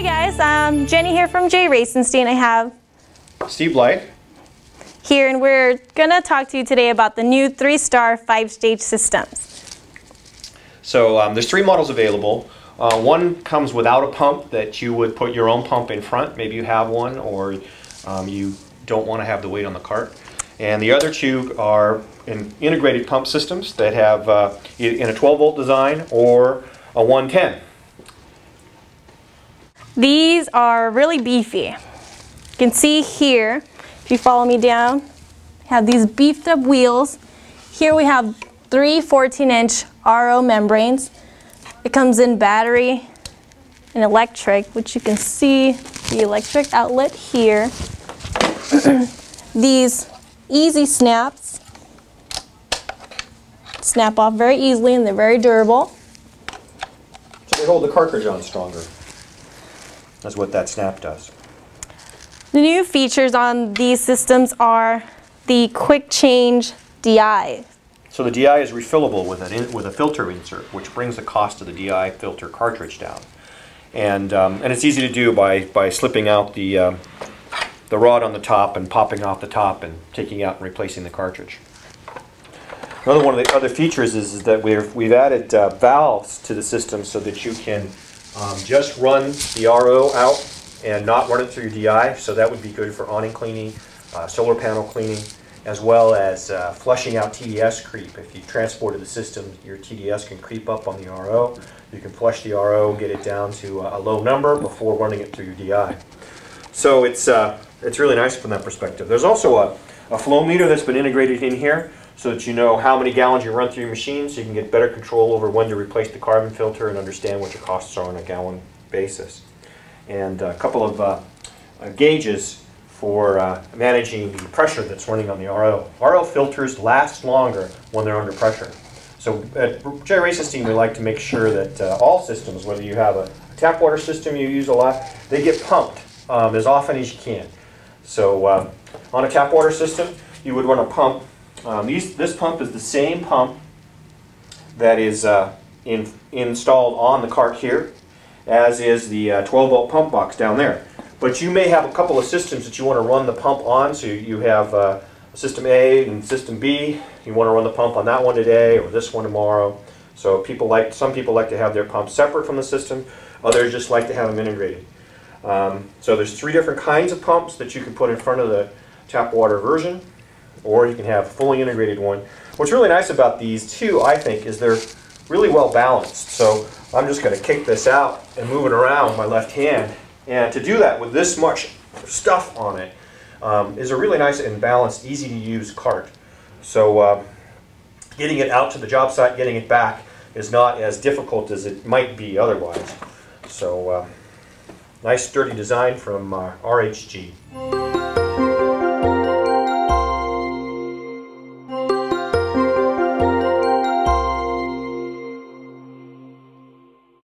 Hi guys, um, Jenny here from J Racenstein. I have Steve Blyth here and we're gonna talk to you today about the new three-star five-stage systems. So um, there's three models available. Uh, one comes without a pump that you would put your own pump in front. Maybe you have one or um, you don't want to have the weight on the cart. And the other two are in integrated pump systems that have uh, in a 12 volt design or a 110. These are really beefy. You can see here, if you follow me down, have these beefed up wheels. Here we have three 14-inch RO membranes. It comes in battery and electric, which you can see the electric outlet here. These easy snaps snap off very easily and they're very durable. So they hold the cartridge on stronger. That's what that snap does. The new features on these systems are the quick change DI. So the DI is refillable with, an in, with a filter insert, which brings the cost of the DI filter cartridge down. And, um, and it's easy to do by, by slipping out the, uh, the rod on the top and popping off the top and taking out and replacing the cartridge. Another one of the other features is, is that we've, we've added uh, valves to the system so that you can um, just run the RO out and not run it through your DI. So that would be good for awning cleaning, uh, solar panel cleaning, as well as uh, flushing out TDS creep. If you've transported the system, your TDS can creep up on the RO. You can flush the RO, get it down to a low number before running it through your DI. So it's, uh, it's really nice from that perspective. There's also a, a flow meter that's been integrated in here so that you know how many gallons you run through your machine so you can get better control over when to replace the carbon filter and understand what your costs are on a gallon basis. And a couple of uh, gauges for uh, managing the pressure that's running on the RO. RO filters last longer when they're under pressure. So at J Racenstein, we like to make sure that uh, all systems, whether you have a tap water system you use a lot, they get pumped um, as often as you can. So um, on a tap water system, you would run a pump. Um, these, this pump is the same pump that is uh, in, installed on the cart here, as is the uh, 12 volt pump box down there. But you may have a couple of systems that you want to run the pump on. So you have uh, system A and system B. You want to run the pump on that one today or this one tomorrow. So people like some people like to have their pump separate from the system. Others just like to have them integrated. Um, so there's three different kinds of pumps that you can put in front of the tap water version, or you can have a fully integrated one. What's really nice about these two, I think, is they're really well balanced. So I'm just going to kick this out and move it around with my left hand. And to do that with this much stuff on it um, is a really nice and balanced, easy to use cart. So uh, getting it out to the job site, getting it back is not as difficult as it might be otherwise. So uh, nice sturdy design from uh, RHG.